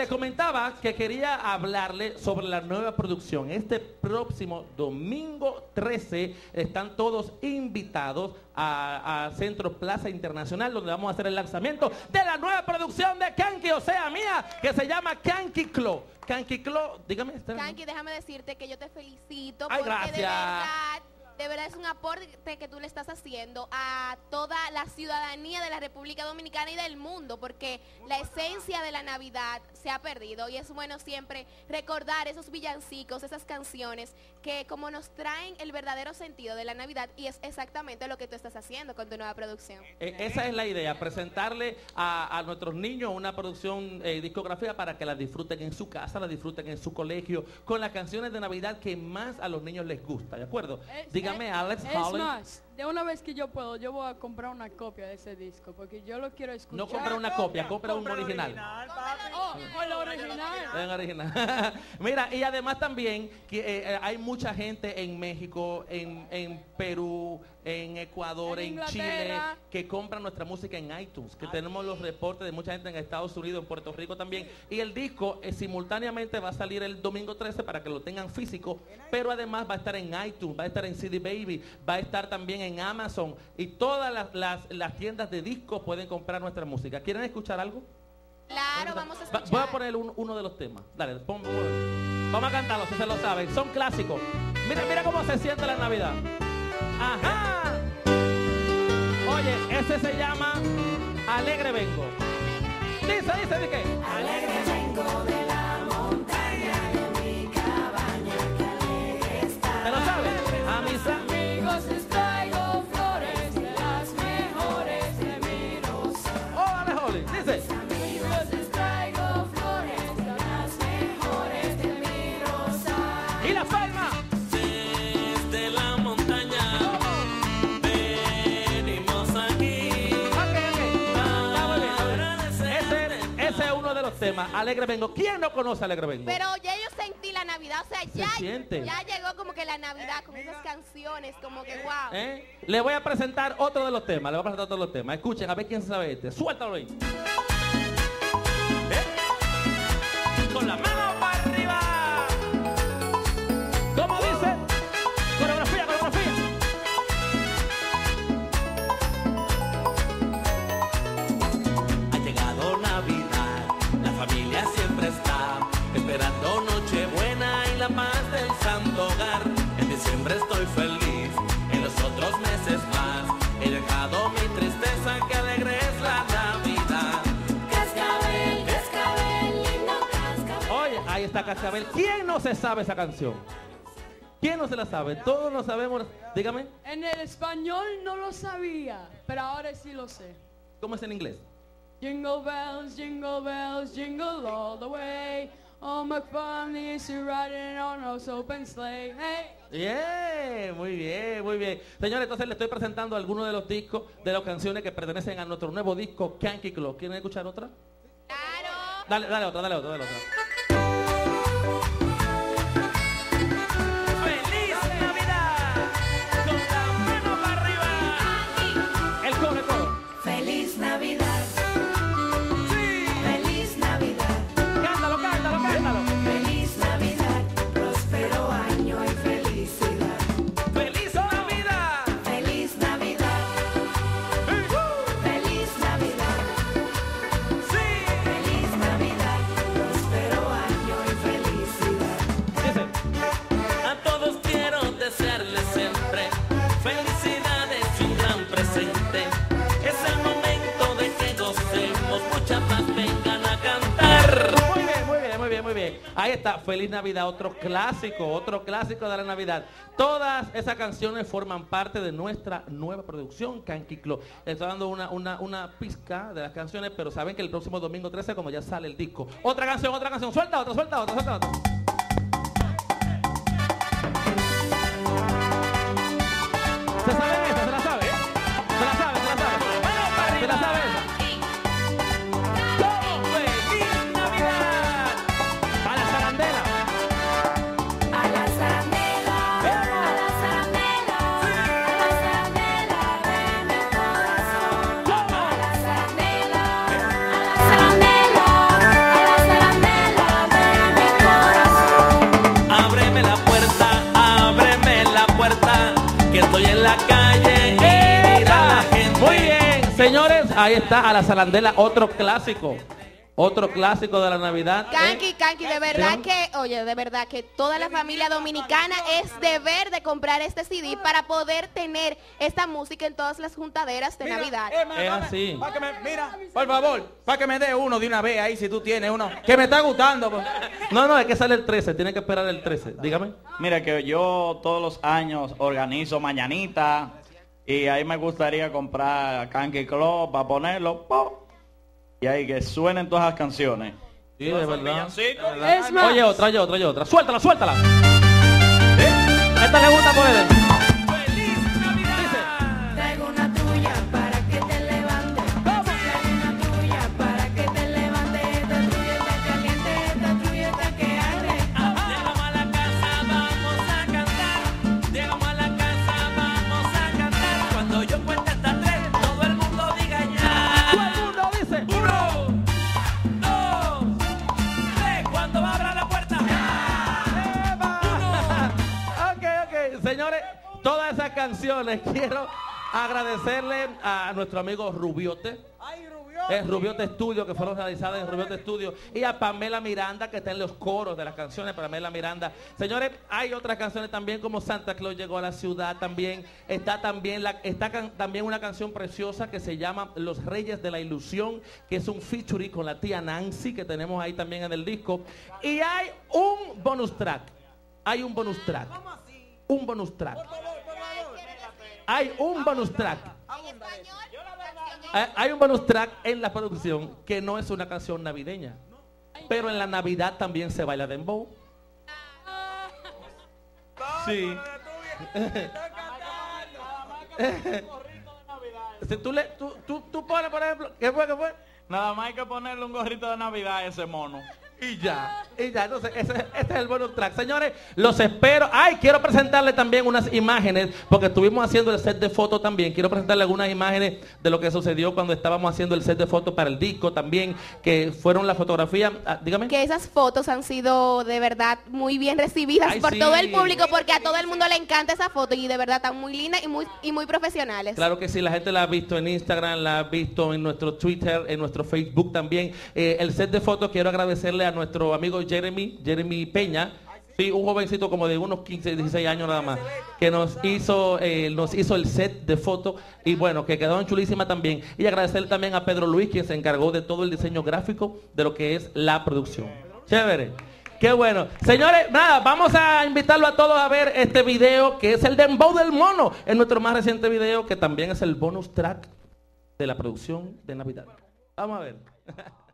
Le comentaba que quería hablarle sobre la nueva producción. Este próximo domingo 13 están todos invitados a, a Centro Plaza Internacional, donde vamos a hacer el lanzamiento de la nueva producción de Kanki, o sea, mía, que se llama Kanki Clo. Kanki Clo, dígame. está- Kanki, déjame decirte que yo te felicito Ay, porque de gracias. verdad, de verdad es un aporte que tú le estás haciendo a toda la ciudadanía de la República Dominicana y del mundo, porque la esencia de la Navidad se ha perdido y es bueno siempre recordar esos villancicos, esas canciones que como nos traen el verdadero sentido de la Navidad y es exactamente lo que tú estás haciendo con tu nueva producción. Eh, esa es la idea, presentarle a, a nuestros niños una producción eh, discográfica para que la disfruten en su casa, la disfruten en su colegio, con las canciones de Navidad que más a los niños les gusta, ¿de acuerdo? Dígame, es- Alex Es Holland. más, de una vez que yo puedo, yo voy a comprar una copia de ese disco, porque yo lo quiero escuchar. No compra una copia, compra un original. Oh, o el original. En original. Mira, y además también que eh, eh, hay mucha gente en México, en, en Perú, en Ecuador, En en, Chile, que compran nuestra música en iTunes, que tenemos los reportes de mucha gente en Estados Unidos, en Puerto Rico también. Y el disco eh, simultáneamente va a salir el domingo 13 para que lo tengan físico, pero además va a estar en iTunes, va a estar en CD Baby, va a estar también en Amazon y todas las, las- las tiendas de discos pueden comprar nuestra música. ¿Quieren escuchar algo? Claro, vamos a escuchar. Voy a poner un- uno de los temas. Dale, pon- pon- vamos a cantarlo si se lo saben. Son clásicos. Mira, mira cómo se siente la Navidad. Ajá. Oye, ese se llama Alegre Vengo. Dice, dice, ¿de qué? Alegre vengo de temas. Alegre Vengo. ¿Quién no conoce Alegre Vengo? Pero ya yo sentí la Navidad, o sea, ya, siente. ya llegó como que la Navidad con esas canciones, como que wow. ¿Eh? Le voy a presentar otro de los temas. Le voy a presentar otro de los temas. Escuchen, a ver quién sabe este. Suéltalo ahí. ¿Eh? Con la mano Está Cascabel. ¿Quién no se sabe esa canción? ¿Quién no se la sabe? Todos lo sabemos. Dígame, En el español no lo sabía, pero ahora sí lo sé. ¿cómo es en inglés? Jingle bells, jingle bells, jingle all the way. Oh, my fun is to riding on a open sleigh. Hey. Bien, muy bien, muy bien. Señores, entonces le estoy presentando algunos de los discos, de las canciones que pertenecen a nuestro nuevo disco, Kanky Club. ¿Quieren escuchar otra? Claro. Dale, dale otra, dale otra, dale otra. Ahí está, Feliz Navidad, otro clásico, otro clásico de la Navidad. Todas esas canciones forman parte de nuestra nueva producción. Les Estoy dando una, una, una pizca de las canciones, pero saben que el próximo domingo 13, como ya sale el disco. Otra canción, otra canción, suelta otra, suelta otra, suelta otra. calle Muy bien, señores, ahí está a la Salandela otro clásico. Otro clásico de la Navidad. Kanki, Kanki, de verdad Sí. que, oye, de verdad que toda la familia dominicana es deber de comprar este CD para poder tener esta música en todas las juntaderas de Navidad. Es así. Pa' que me- mira, por favor, para que me dé uno de una vez ahí si tú tienes uno. Que me está gustando. pues. No, no, es que sale el 13, tiene que esperar el 13. Dígame. Mira que yo todos los años organizo mañanita y ahí me gustaría comprar Kanky Club para ponerlo ¡pop! Y ahí que suenen todas las canciones. Sí, de verdad. Villancicos. Es más, Oye, otra, oye, otra, oye, otra. Suéltala, suéltala. Esta le gusta por él. Canciones quiero agradecerle a nuestro amigo Rubiote. Es Rubiote Studio, que fueron realizadas en Rubiote Studio. Y a Pamela Miranda, que está en los coros de las canciones. Pamela Miranda. Señores, hay otras canciones también, como Santa Claus llegó a la ciudad también. Está también, la, está can- también una canción preciosa que se llama Los Reyes de la Ilusión, que es un featuring con la tía Nancy, que tenemos ahí también en el disco. Y hay un bonus track. Hay un bonus track. Un bonus track. Hay un bonus track. Hay- Hay un bonus track en la producción que no es una canción navideña. Pero en la Navidad también se baila dembow. Sí. Si tú, le, tú, tú, tú pones, por ejemplo, ¿qué fue? ¿Qué fue? Nada más hay que ponerle un gorrito de Navidad a ese mono. Y ya, y ya, entonces ese, este es el bonus track. Señores, los espero. Ay, quiero presentarles también unas imágenes, porque estuvimos haciendo el set de fotos también. Quiero presentarles algunas imágenes de lo que sucedió cuando estábamos haciendo el set de fotos para el disco también, que fueron las fotografías. ah, dígame. Que esas fotos han sido de verdad muy bien recibidas Ay, por sí. todo el público porque a todo el mundo le encanta esa foto y de verdad están muy lindas y muy, y muy profesionales. Claro que sí, la gente la ha visto en Instagram, la ha visto en nuestro Twitter, en nuestro Facebook también. Eh, el set de fotos quiero agradecerle a nuestro amigo Jeremy, Jeremy Peña. Sí, un jovencito como de unos 15, 16 años nada más, que nos hizo, eh, nos hizo el set de fotos y bueno, que quedaron chulísimas también. Y agradecerle también a Pedro Luis, quien se encargó de todo el diseño gráfico de lo que es la producción. Chévere. Qué bueno. Señores, nada, vamos a invitarlo a todos a ver este video que es el Dembow del Mono. Es nuestro más reciente video que también es el bonus track de la producción de Navidad. Vamos a ver.